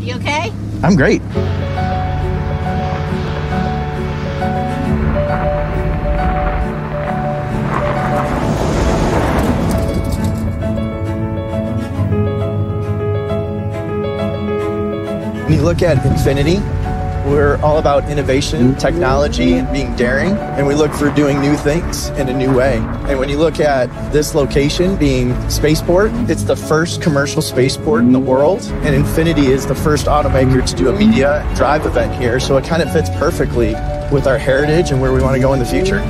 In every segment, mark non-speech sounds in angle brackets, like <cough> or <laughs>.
You okay? I'm great. When you look at Infiniti, we're all about innovation, technology, and being daring, and we look for doing new things in a new way. And when you look at this location being Spaceport, it's the first commercial spaceport in the world, and Infiniti is the first automaker to do a media drive event here, so it kind of fits perfectly with our heritage and where we want to go in the future.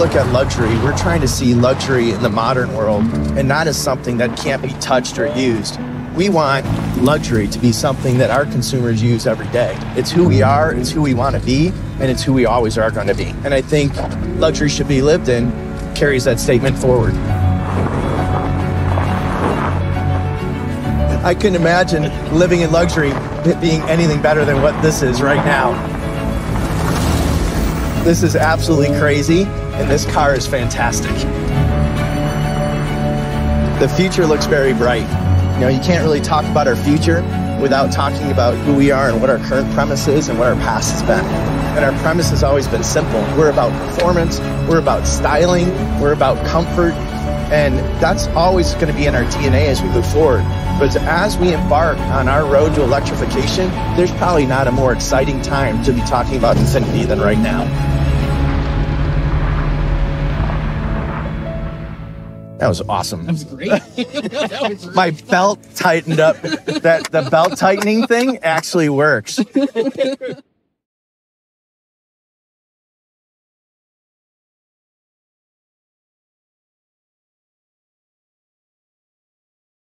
Look at luxury, we're trying to see luxury in the modern world and not as something that can't be touched or used. We want luxury to be something that our consumers use every day. It's who we are, it's who we want to be, and it's who we always are going to be. And I think luxury should be lived in carries that statement forward. I couldn't imagine living in luxury being anything better than what this is right now. This is absolutely crazy, and this car is fantastic. The future looks very bright. You know, you can't really talk about our future without talking about who we are and what our current premise is and what our past has been. And our premise has always been simple. We're about performance, we're about styling, we're about comfort, and that's always going to be in our DNA as we move forward. But as we embark on our road to electrification, there's probably not a more exciting time to be talking about Infiniti than right now. That was awesome. That was great. <laughs> that was really My belt tightened up. That the belt tightening thing actually works. <laughs>